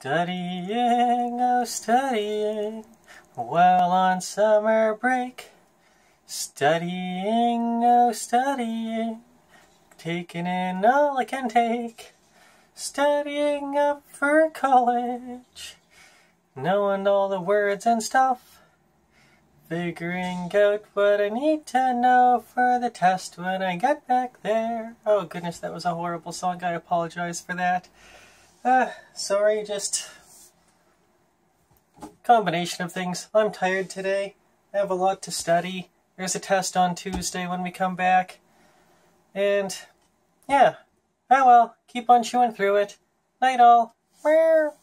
Studying, oh studying, while on summer break. Studying, oh studying, taking in all I can take. Studying up for college, knowing all the words and stuff. Figuring out what I need to know for the test when I get back there. Oh goodness, that was a horrible song. I apologize for that. Uh, sorry, just combination of things. I'm tired today. I have a lot to study. There's a test on Tuesday when we come back. And, yeah. Oh well, keep on chewing through it. Night all. Meow.